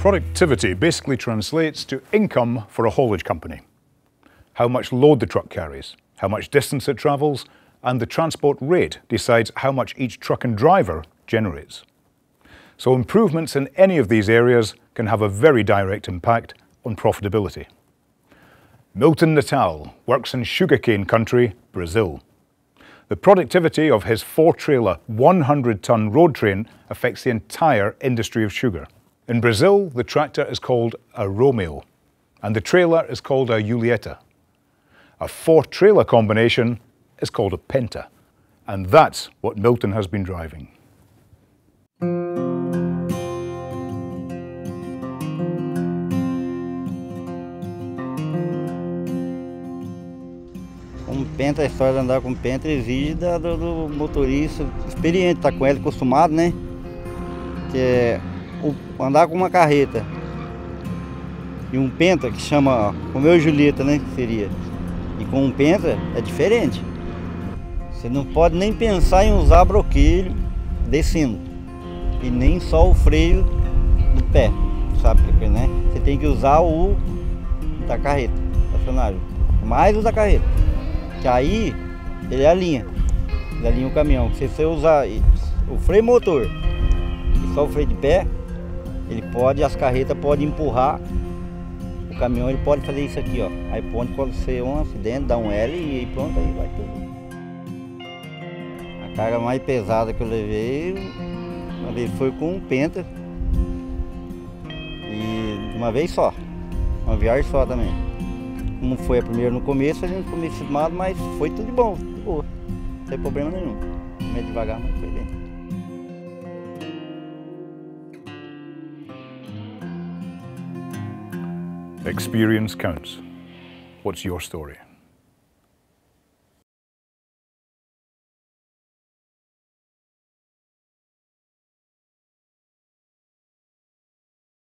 Productivity basically translates to income for a haulage company. How much load the truck carries, how much distance it travels, and the transport rate decides how much each truck and driver generates. So improvements in any of these areas can have a very direct impact on profitability. Milton Natal works in sugarcane country, Brazil. The productivity of his four-trailer, 100-ton road train affects the entire industry of sugar. In Brazil, the tractor is called a Romeo, and the trailer is called a Julieta. A four-trailer combination is called a Penta, and that's what Milton has been driving. Com Penta, a história de andar com Penta exige do, do motorista experiente, tá com ele acostumado, né? Que andar com uma carreta e um penta, que chama Romeu e Julieta, né? Que seria. E com um penta é diferente. Você não pode nem pensar em usar broquilho descendo. E nem só o freio do pé. Sabe né? Você tem que usar o da carreta, estacionário. Mais o da carreta. Que aí ele alinha. Ele alinha o caminhão. Se você usar o freio motor e só o freio de pé, ele pode, as carretas podem empurrar o caminhão, ele pode fazer isso aqui, ó. Aí pode acontecer um acidente, dá um L e pronto, aí vai tudo. A carga mais pesada que eu levei, uma vez foi com um penta. E uma vez só. Uma viagem só também. Como foi a primeira no começo, a gente ficou meio cismado, mas foi tudo de bom, de boa. Tem problema nenhum. Meio devagar, mas foi bem. Experience counts. What's your story?